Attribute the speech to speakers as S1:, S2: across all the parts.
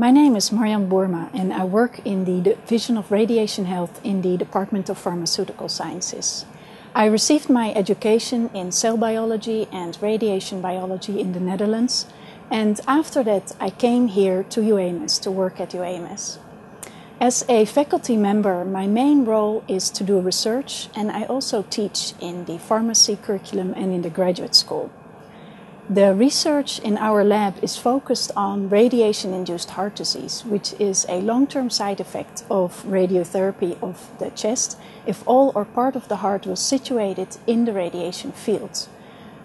S1: My name is Marjan Boerma and I work in the Division of Radiation Health in the Department of Pharmaceutical Sciences. I received my education in cell biology and radiation biology in the Netherlands and after that I came here to UAMS to work at UAMS. As a faculty member, my main role is to do research and I also teach in the pharmacy curriculum and in the graduate school. The research in our lab is focused on radiation induced heart disease, which is a long term side effect of radiotherapy of the chest if all or part of the heart was situated in the radiation field.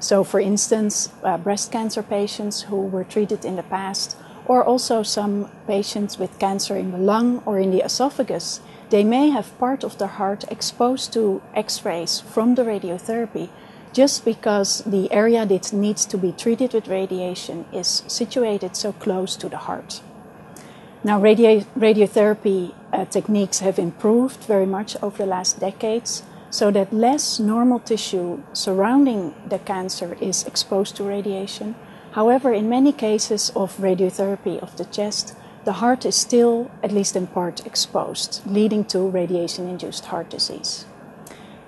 S1: So, for instance, uh, breast cancer patients who were treated in the past, or also some patients with cancer in the lung or in the esophagus, they may have part of their heart exposed to X rays from the radiotherapy just because the area that needs to be treated with radiation is situated so close to the heart. Now, radio- radiotherapy uh, techniques have improved very much over the last decades so that less normal tissue surrounding the cancer is exposed to radiation. However, in many cases of radiotherapy of the chest, the heart is still, at least in part, exposed, leading to radiation induced heart disease.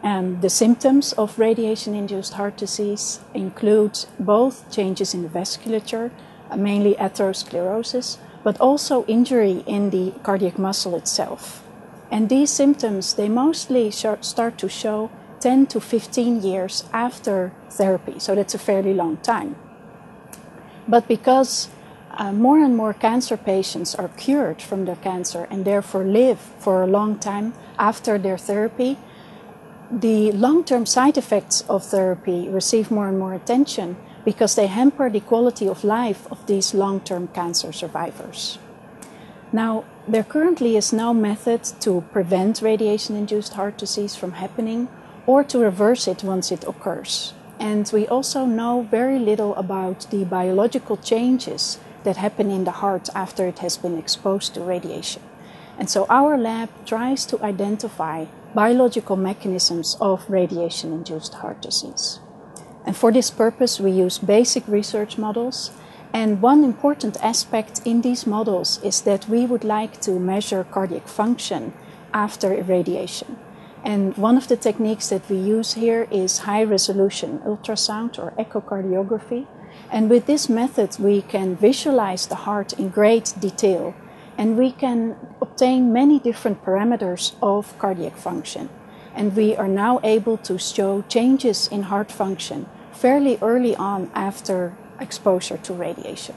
S1: And the symptoms of radiation induced heart disease include both changes in the vasculature, uh, mainly atherosclerosis, but also injury in the cardiac muscle itself. And these symptoms, they mostly start to show 10 to 15 years after therapy, so that's a fairly long time. But because uh, more and more cancer patients are cured from their cancer and therefore live for a long time after their therapy, the long term side effects of therapy receive more and more attention because they hamper the quality of life of these long term cancer survivors. Now, there currently is no method to prevent radiation induced heart disease from happening or to reverse it once it occurs. And we also know very little about the biological changes that happen in the heart after it has been exposed to radiation. And so our lab tries to identify biological mechanisms of radiation induced heart disease. And for this purpose, we use basic research models. And one important aspect in these models is that we would like to measure cardiac function after irradiation. And one of the techniques that we use here is high resolution ultrasound or echocardiography. And with this method, we can visualize the heart in great detail and we can obtain many different parameters of cardiac function. And we are now able to show changes in heart function fairly early on after exposure to radiation.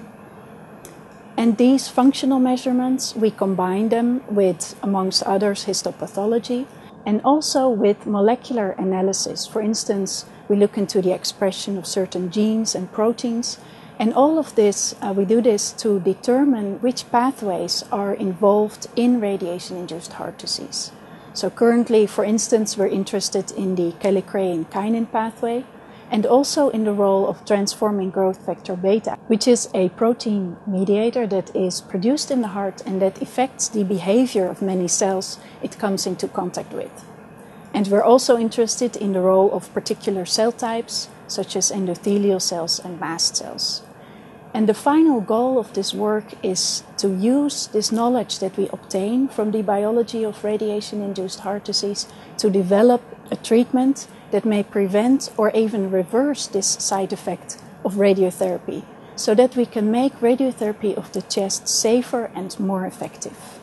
S1: And these functional measurements, we combine them with, amongst others, histopathology and also with molecular analysis. For instance, we look into the expression of certain genes and proteins and all of this, uh, we do this to determine which pathways are involved in radiation induced heart disease. So, currently, for instance, we're interested in the kallikrein kinin pathway and also in the role of transforming growth factor beta, which is a protein mediator that is produced in the heart and that affects the behavior of many cells it comes into contact with. And we're also interested in the role of particular cell types, such as endothelial cells and mast cells. And the final goal of this work is to use this knowledge that we obtain from the biology of radiation induced heart disease to develop a treatment that may prevent or even reverse this side effect of radiotherapy so that we can make radiotherapy of the chest safer and more effective.